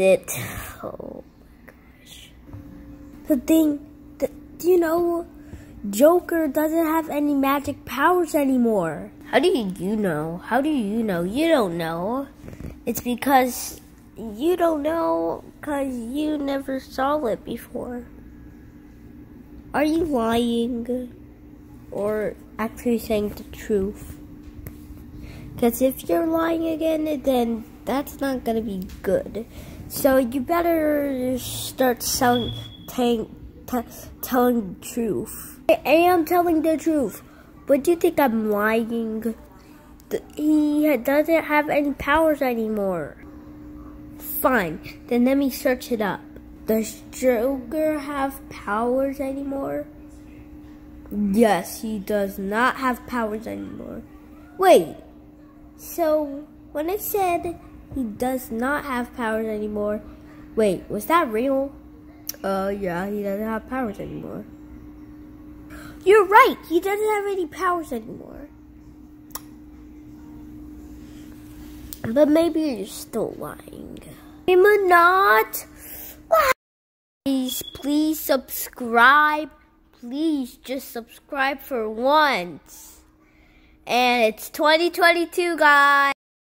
it. Oh my gosh. The thing, the, you know, Joker doesn't have any magic powers anymore. How do you know? How do you know? You don't know. It's because you don't know because you never saw it before. Are you lying? Or actually saying the truth? Because if you're lying again, then that's not gonna be good. So you better start telling, telling the truth. I am telling the truth. But do you think I'm lying? He doesn't have any powers anymore. Fine, then let me search it up. Does Joker have powers anymore? Yes, he does not have powers anymore. Wait, so when I said he does not have powers anymore, wait, was that real? Uh, yeah, he doesn't have powers anymore. You're right, he doesn't have any powers anymore. But maybe you're still lying. I'm not. Please, please subscribe. Please just subscribe for once. And it's 2022, guys.